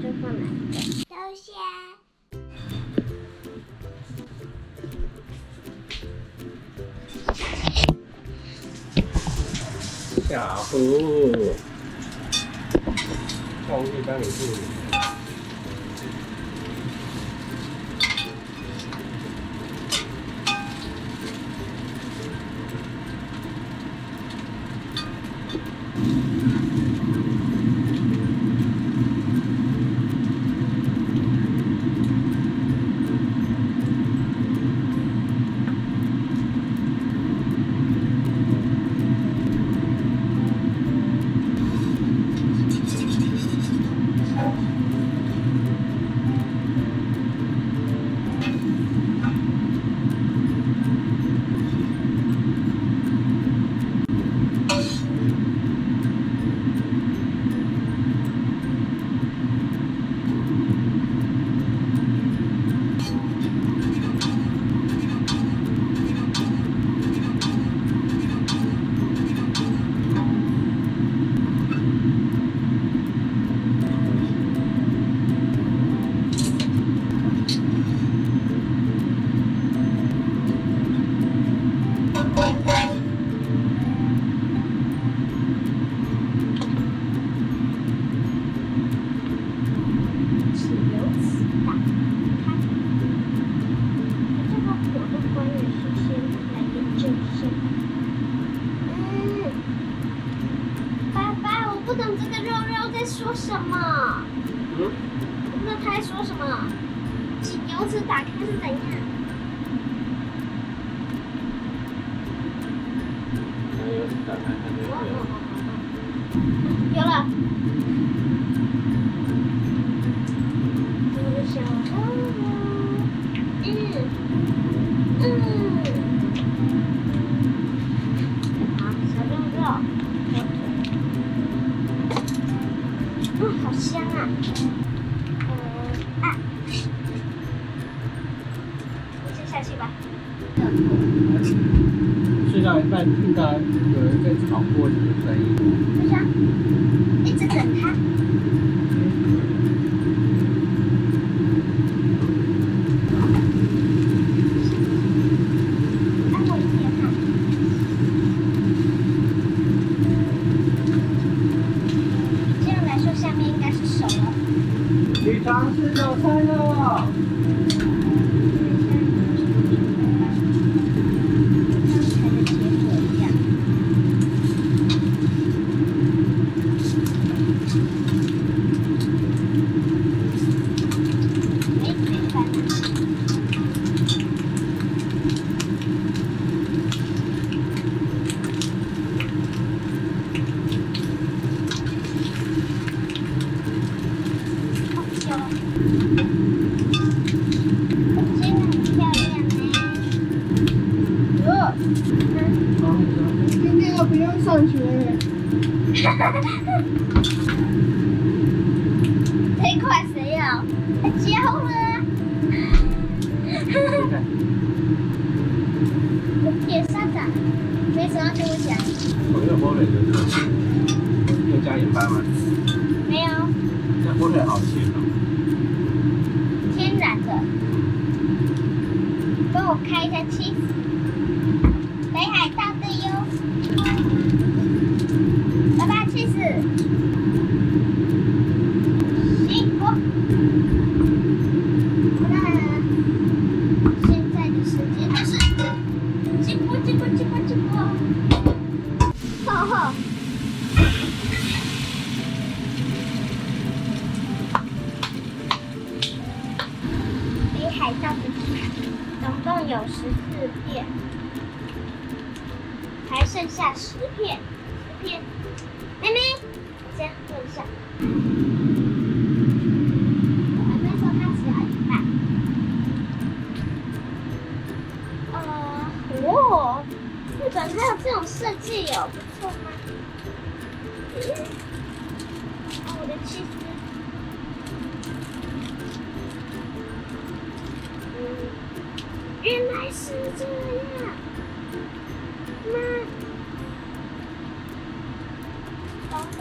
就放哪一个？豆虾。小虎，终于帮你处理。是由此打开。这个活动官员是先来研究一下。嗯，爸爸，我不懂这个肉肉在说什么。嗯，我不知道他在说什么。请由此打开是怎样？那又打开看这个。有了。这个小肉肉，嗯嗯，好，小肉肉，火腿，嗯，好香啊。呃啊，我先下去吧。睡到一半听到有人在炒锅子的声音，就这样，一直等他。按我一点哈。这样来说，下面应该是熟了。起床吃早餐了。刚才的结果一样。哎，没翻了。好香啊！真的很漂亮呢。今天又不用上学，这一块谁要？交了。铁砂掌，没什么跟我讲。我有火腿就是，有加盐巴吗？没有，那火腿好咸哦。天然的。帮我开一下气。剩下十片，十片。妹妹，我先问一下。我还没说她只要一半。呃，哦，日本还有这种设计哦，不错吗？嗯哦，我的气丝。原来是这样。那，懂了。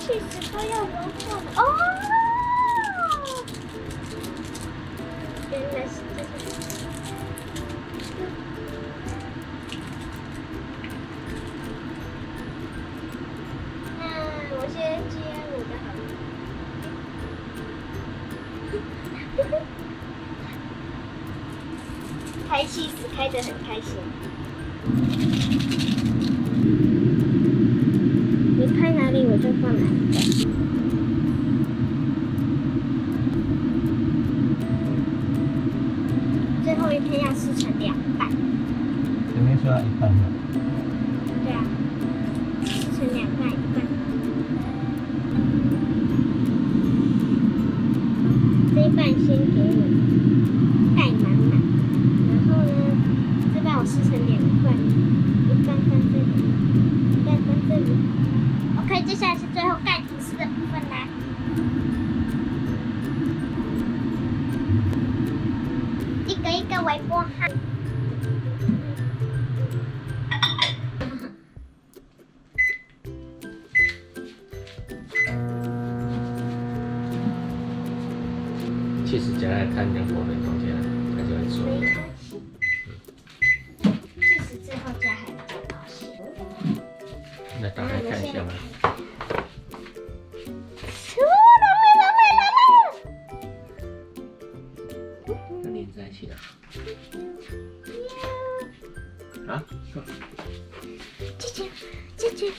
气死都要融化了哦！原来是这个。那我先接我的好了。开气死，开得很开心。半先给你盖满满，然后呢，这半我撕成两半，一半放这里，一半放这里。OK，接下来是最后盖吐司的部分啦。一个一个围波哈。没关系。其实最后加。那打开看一下吧？出来了来了它连在一起的。啊？姐姐，姐姐，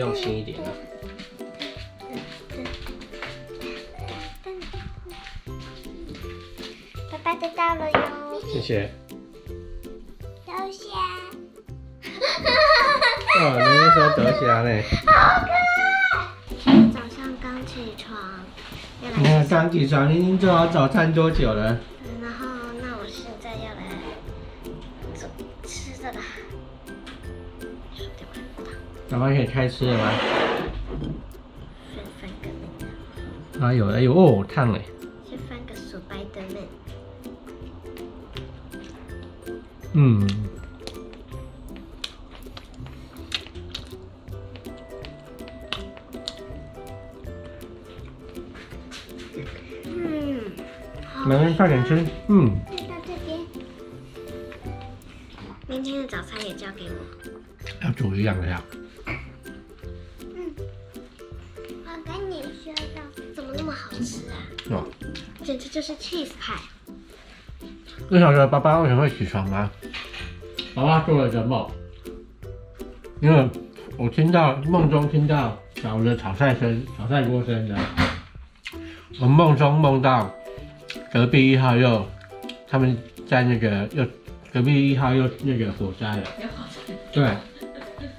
用心一点啊。爸爸得到了哟，谢谢。留下。哦，你那时候得虾呢？好可爱！早上刚起床，要你来看刚起床，你已经做好早餐多久了？嗯然后，那我现在要来做吃的啦。薯条很大，爸爸可以开吃了吗？先翻个面，哎呦哎呦哦，烫嘞！先翻个薯白的面。嗯，嗯，好妹妹快点吃。嗯，再到这边。明天的早餐也交给我。要煮一样的呀。简直就是 cheese 派。你晓得爸爸为什么会起床吗？爸爸做了一个梦，因为我听到梦中听到小的炒菜声、炒菜锅声的。我梦中梦到隔壁一号又他们在那个又隔壁一号又那个火灾了。对，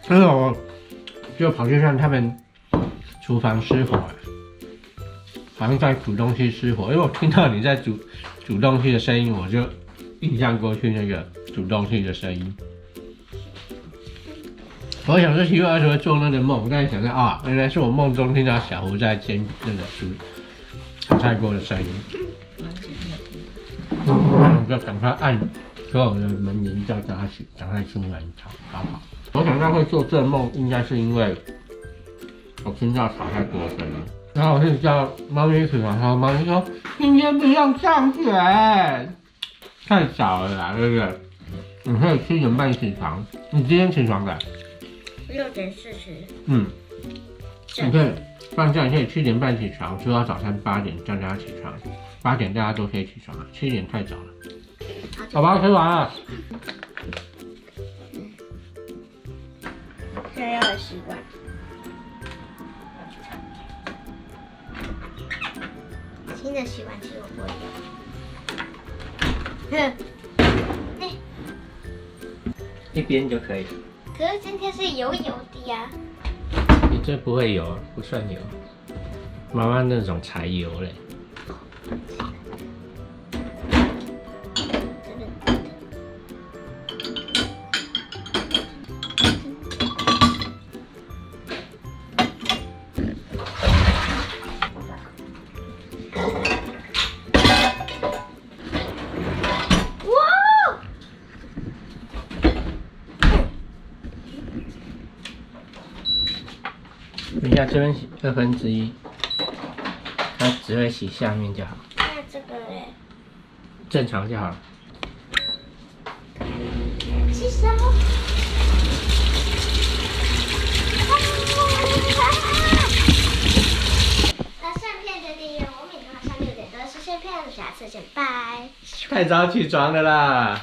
所以我就跑去看他们厨房失火了，好像在煮东西失火。因为我听到你在煮煮东西的声音，我就印象过去那个煮东西的声音。我想说奇怪，为什么做那个梦？但是想到啊，原来是我梦中听到小胡在煎那个煮炒菜锅的声音。我就赶快按所有的门铃叫叫他，赶快出门炒炒好。我想到会做这梦，应该是因为我听到炒菜锅的声音。然后我就叫猫咪起床，然后猫咪说今天不用上学，太早了啦，对不对？你可以七点半起床，你今天起床的？六点四十，嗯，你可以放假，你可以七点半起床，吃到早餐八点叫大家起床，八点大家都可以起床了，七点太早了。宝宝吃完了，现在要的习惯。新的习惯其实我不会有。哼，一边就可以。可是今天是油油的呀。你这不会油，不算油，妈妈那种柴油嘞。下这边洗二分之一，它只会洗下面就好，那这个嘞，正常就好了。洗手。那相片的订阅，我每天晚上六点多是相片，下次见，拜。太早起床了啦！